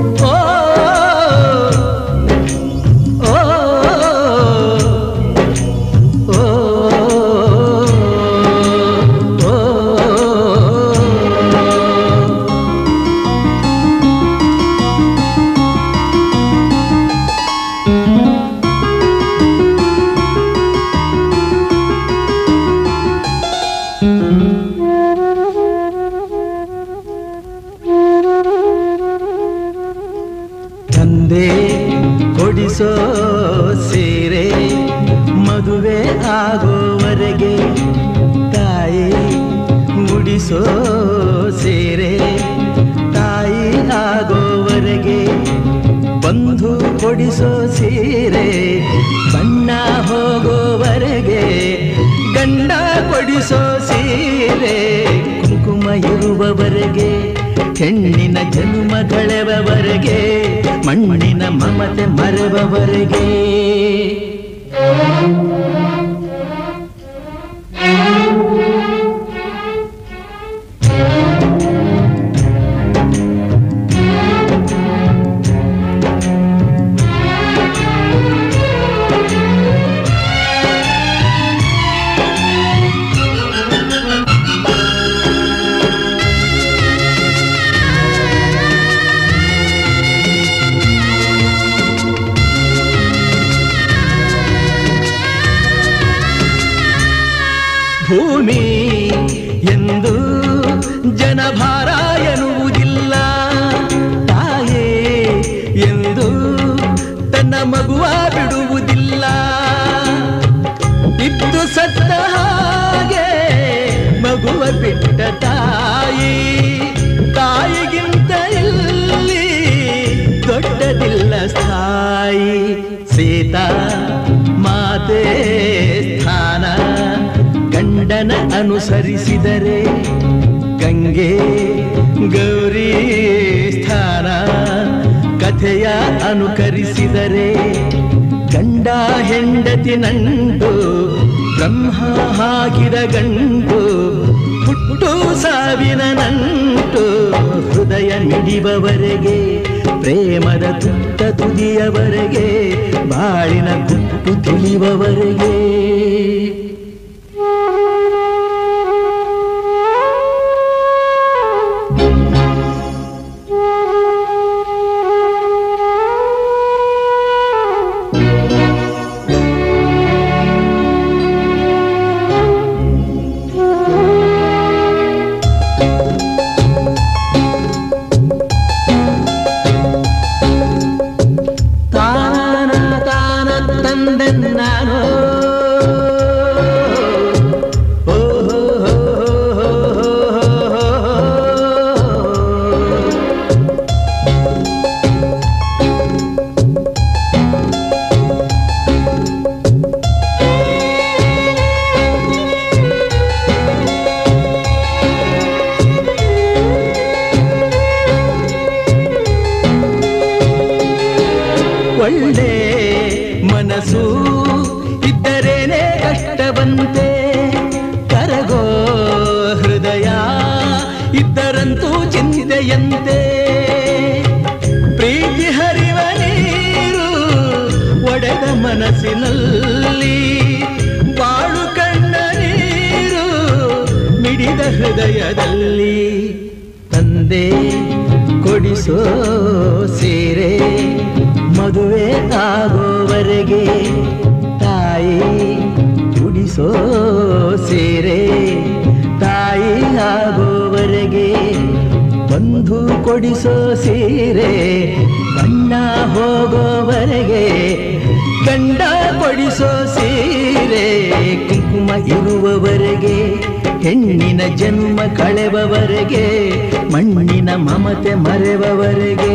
Oh. ಕೊಡಿಸೋ ಸೀರೆ ಮದುವೆ ಆಗೋವರೆಗೆ ತಾಯಿ ಮುಡಿಸೋ ಸೀರೆ ತಾಯಿ ಆಗೋವರೆಗೆ ಬಂಧು ಕೊಡಿಸೋ ಸೀರೆ ಬಣ್ಣ ಹೋಗೋವರೆಗೆ ಗಂಡ ಕೊಡಿಸೋ ಸೀರೆ ಕುಂಕುಮ ಇರುವವರೆಗೆ ಹೆಣ್ಣಿನ ಜನ್ಮ ಕಳೆವವರೆಗೆ ಮಣ್ಣಿನ ಮಮತೆ ಮರೆವವರೆಗೆ. ಬಿಟ್ಟ ತಾಯಿ, ತಾಯಿಗಿಂತ ಇಲ್ಲಿ ದೊಡ್ಡದಿಲ್ಲ ಸ್ಥಾಯಿ? ಸೀತಾ, ಮಾತೆ, ಸ್ಥಾನ, ಗಂಡನ ಅನುಸರಿಸಿದರೆ ಗಂಗೆ, ಗೌರಿ, ಸ್ಥಾನ, ಕಥೆಯ ಅನುಕರಿಸಿದರೆ ಗಂಡ ಹೆಂಡತಿ ನಂಟು ಬ್ರಹ್ಮ ಹಾಕಿದ ಗಂಟು ಹುಟ್ಟು ಸಾವಿನ ನಂಟು ಹೃದಯ ಮಿಡಿಬವರೆಗೆ ಪ್ರೇಮದ ತುತ್ತ ತುದಿಯವರೆಗೆ ಬಾಳಿನ ಗುಟ್ಟು ತಿಳಿಯುವವರೆಗೆ ಹೃದಯದಲ್ಲಿ ತಂದೆ ಕೊಡಿಸೋ ಸೀರೆ ಮದುವೆ ಆಗೋವರೆಗೆ ತಾಯಿ ಕುಡಿಸೋ ಸೀರೆ ತಾಯಿ ಆಗೋವರೆಗೆ ಬಂಧು ಕೊಡಿಸೋ ಸೀರೆ ಬಣ್ಣ ಹೋಗೋವರೆಗೆ ಗಂಡ ಕೊಡಿಸೋ ಸೀರೆ ಕುಂಕುಮ ಇರುವವರೆಗೆ ಹೆಣ್ಣಿನ ಜನ್ಮ ಕಳೆವವರೆಗೆ ಮಣ್ಣಿನ ಮಮತೆ ಮರೆವವರೆಗೆ.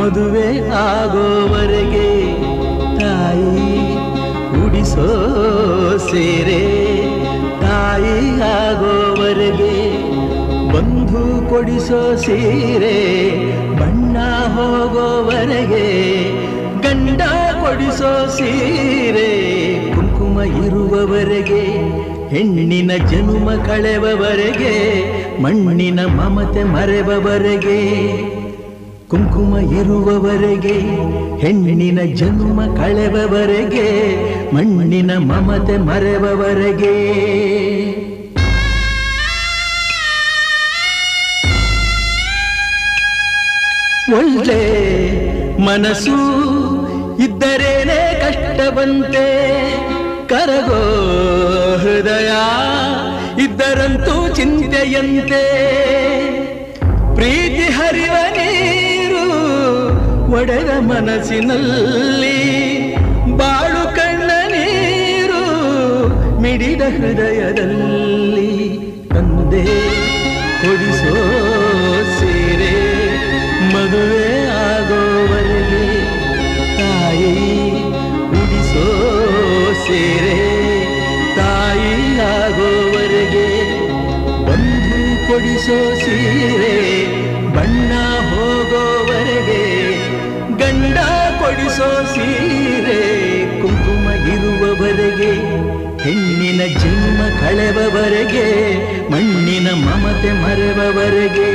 ಮದುವೆ ಆಗೋವರೆಗೆ ತಾಯಿ ಉಡಿಸೋ ಸೇರೆ ತಾಯಿ ಆಗೋವರೆಗೆ ಬಂಧು ಕೊಡಿಸೋ ಸೀರೆ ಬಣ್ಣ ಹೋಗೋವರೆಗೆ ಗಂಡ ಕೊಡಿಸೋ ಸೀರೆ ಕುಂಕುಮ ಇರುವವರೆಗೆ ಹೆಣ್ಣಿನ ಜನುಮ ಕಳೆವವರೆಗೆ ಮಣ್ಣಿನ ಮಮತೆ ಮರೆವವರೆಗೆ ಕುಂಕುಮ ಇರುವವರೆಗೆ, ಹೆಣ್ಣಿನ ಜನ್ಮ ಕಳೆವವರೆಗೆ, ಮಣ್ಣಿನ ಮಮತೆ ಮರೆವವರೆಗೆ. ಒಳ್ಳೆ ಮನಸ್ಸು ಇದ್ದರೇನೆ ಕಷ್ಟವಂತೆ, ಕರಗೋ ಹೃದಯ ಇದ್ದರಂತೂ ಚಿಂತೆಯಂತೆ. ಪ್ರೀತಿ ಹರಿವ ಒಡೆದ ಮನಸ್ಸಿನಲ್ಲಿ ಬಾಳು ಕಣ್ಣ ನೀರು ಮಿಡಿದ ಹೃದಯದಲ್ಲಿ ತಂದೆ ಕೊಡಿಸೋ ಸೀರೆ ಮದುವೆ ಆಗೋವರೆಗೆ ತಾಯಿ ಉಡಿಸೋ ಸೀರೆ ತಾಯಿ ಆಗೋವರೆಗೆ ಬಂಧು ಕೊಡಿಸೋ ಸೀರೆ ಸೀರೆ, ಕುಂಕುಮ ಇರುವವರೆಗೆ, ಹೆಣ್ಣಿನ ಜನ್ಮ ಕಳೆವವರೆಗೆ, ಮಣ್ಣಿನ ಮಮತೆ ಮರೆವವರೆಗೆ.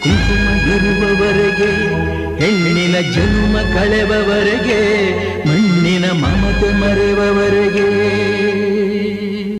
ಕುಂಕುಮ ಇರುವವರೆಗೆ, ಹೆಣ್ಣಿನ ಜನ್ಮ ಕಳೆವವರೆಗೆ, ಮಣ್ಣಿನ ಮಮತೆ ಮರೆವವರೆಗೆ.